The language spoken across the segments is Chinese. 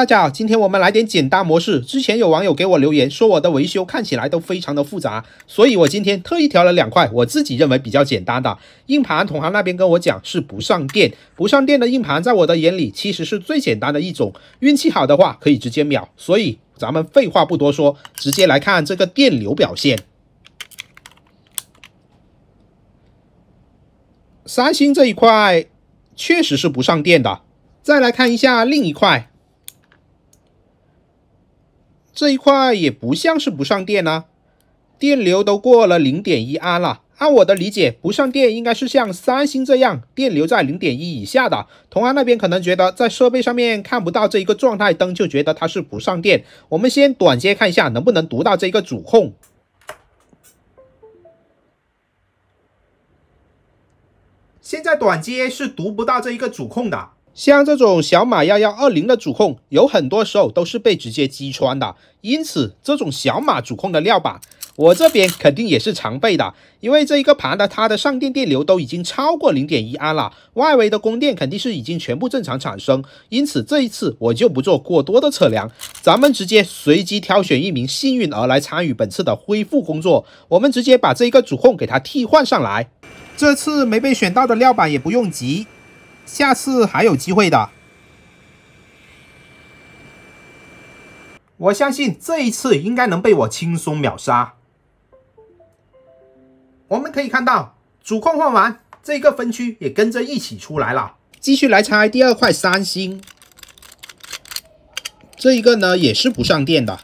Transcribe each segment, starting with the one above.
大家好，今天我们来点简单模式。之前有网友给我留言说我的维修看起来都非常的复杂，所以我今天特意调了两块我自己认为比较简单的硬盘。同行那边跟我讲是不上电，不上电的硬盘在我的眼里其实是最简单的一种，运气好的话可以直接秒。所以咱们废话不多说，直接来看这个电流表现。三星这一块确实是不上电的，再来看一下另一块。这一块也不像是不上电啊，电流都过了零点一安了。按我的理解，不上电应该是像三星这样，电流在零点一以下的。同行那边可能觉得在设备上面看不到这一个状态灯，就觉得它是不上电。我们先短接看一下能不能读到这一个主控。现在短接是读不到这一个主控的。像这种小马幺幺二零的主控，有很多时候都是被直接击穿的，因此这种小马主控的料板，我这边肯定也是常备的。因为这一个盘的它的上电电流都已经超过零点一安了，外围的供电肯定是已经全部正常产生，因此这一次我就不做过多的测量，咱们直接随机挑选一名幸运儿来参与本次的恢复工作，我们直接把这一个主控给它替换上来。这次没被选到的料板也不用急。下次还有机会的，我相信这一次应该能被我轻松秒杀。我们可以看到，主控换完，这个分区也跟着一起出来了。继续来拆第二块三星，这一个呢也是不上电的。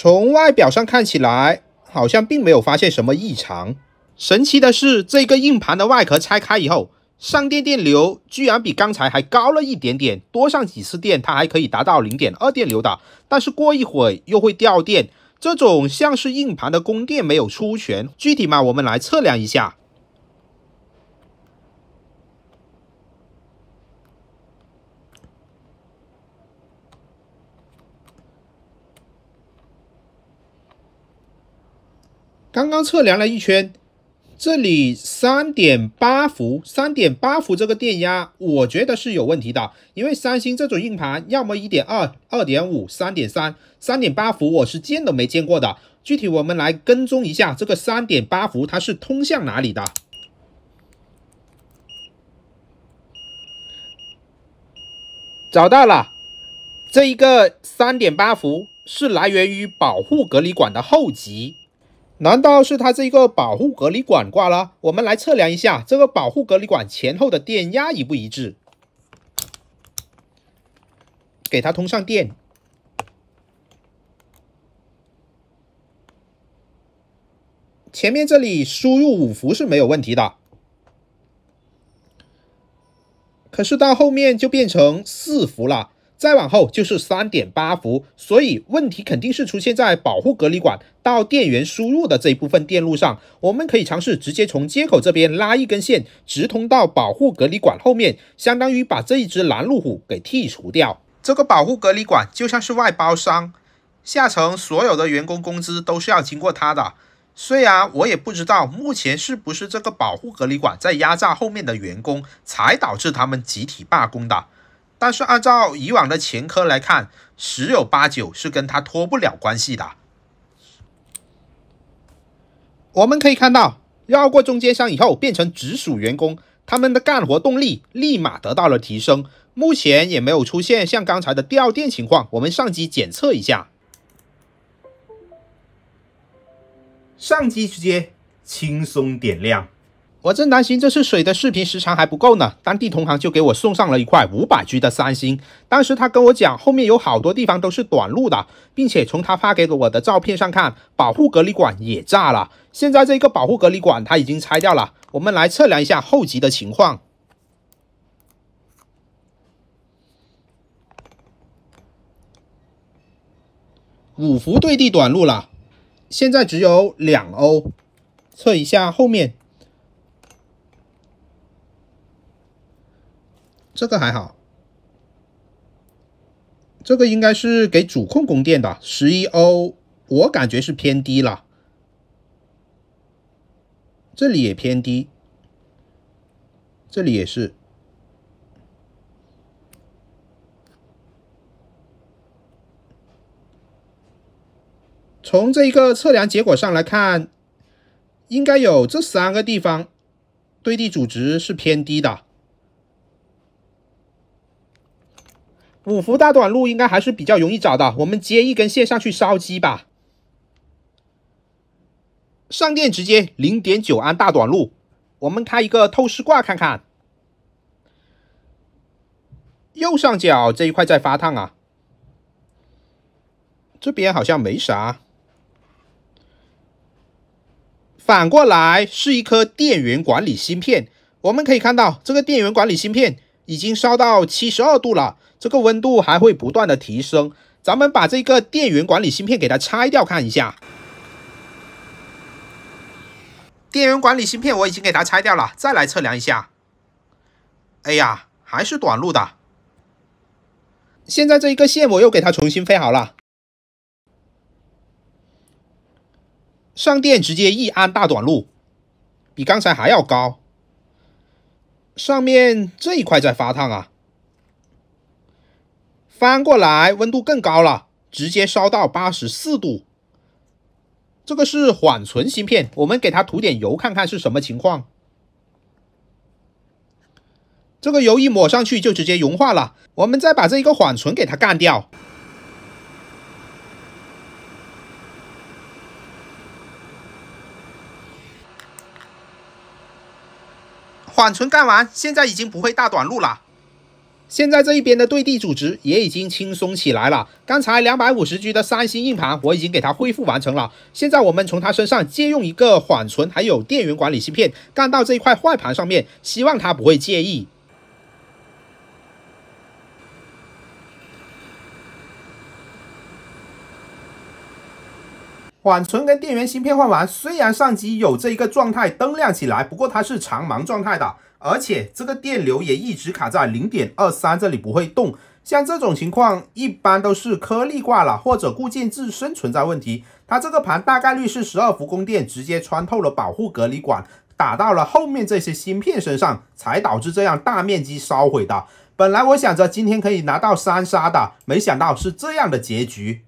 从外表上看起来，好像并没有发现什么异常。神奇的是，这个硬盘的外壳拆开以后，上电电流居然比刚才还高了一点点，多上几次电，它还可以达到零点二电流的。但是过一会又会掉电，这种像是硬盘的供电没有出全。具体嘛，我们来测量一下。刚刚测量了一圈，这里三点八伏，三点八伏这个电压，我觉得是有问题的。因为三星这种硬盘，要么一点二、二点五、三点三，三点八伏我是见都没见过的。具体我们来跟踪一下这个三点八伏，它是通向哪里的？找到了，这一个三点八伏是来源于保护隔离管的后级。难道是它这个保护隔离管挂了？我们来测量一下这个保护隔离管前后的电压一不一致，给它通上电。前面这里输入五伏是没有问题的，可是到后面就变成四伏了。再往后就是三点八伏，所以问题肯定是出现在保护隔离管到电源输入的这一部分电路上。我们可以尝试直接从接口这边拉一根线，直通到保护隔离管后面，相当于把这一只拦路虎给剔除掉。这个保护隔离管就像是外包商，下层所有的员工工资都是要经过他的。虽然我也不知道目前是不是这个保护隔离管在压榨后面的员工，才导致他们集体罢工的。但是按照以往的前科来看，十有八九是跟他脱不了关系的。我们可以看到，绕过中间商以后变成直属员工，他们的干活动力立马得到了提升。目前也没有出现像刚才的掉电情况。我们上机检测一下，上机直接轻松点亮。我正担心这次水的视频时长还不够呢，当地同行就给我送上了一块五百 G 的三星。当时他跟我讲，后面有好多地方都是短路的，并且从他发给我的照片上看，保护隔离管也炸了。现在这个保护隔离管它已经拆掉了，我们来测量一下后级的情况。五伏对地短路了，现在只有两欧，测一下后面。这个还好，这个应该是给主控供电的，十一欧我感觉是偏低了，这里也偏低，这里也是。从这一个测量结果上来看，应该有这三个地方对地阻值是偏低的。五伏大短路应该还是比较容易找的，我们接一根线上去烧机吧。上电直接零点九安大短路，我们开一个透视挂看看。右上角这一块在发烫啊，这边好像没啥。反过来是一颗电源管理芯片，我们可以看到这个电源管理芯片已经烧到七十二度了，这个温度还会不断的提升。咱们把这个电源管理芯片给它拆掉看一下。电源管理芯片我已经给它拆掉了，再来测量一下。哎呀，还是短路的。现在这一个线我又给它重新飞好了。上电直接一安大短路，比刚才还要高。上面这一块在发烫啊，翻过来温度更高了，直接烧到八十四度。这个是缓存芯片，我们给它涂点油看看是什么情况。这个油一抹上去就直接融化了，我们再把这一个缓存给它干掉。缓存干完，现在已经不会大短路了。现在这一边的对地阻值也已经轻松起来了。刚才两百五十 G 的三星硬盘我已经给它恢复完成了。现在我们从它身上借用一个缓存，还有电源管理芯片干到这一块坏盘上面，希望它不会介意。缓存跟电源芯片换完，虽然上机有这一个状态灯亮起来，不过它是长盲状态的，而且这个电流也一直卡在零点二三这里不会动。像这种情况，一般都是颗粒挂了，或者固件自身存在问题。它这个盘大概率是十二伏供电直接穿透了保护隔离管，打到了后面这些芯片身上，才导致这样大面积烧毁的。本来我想着今天可以拿到三杀的，没想到是这样的结局。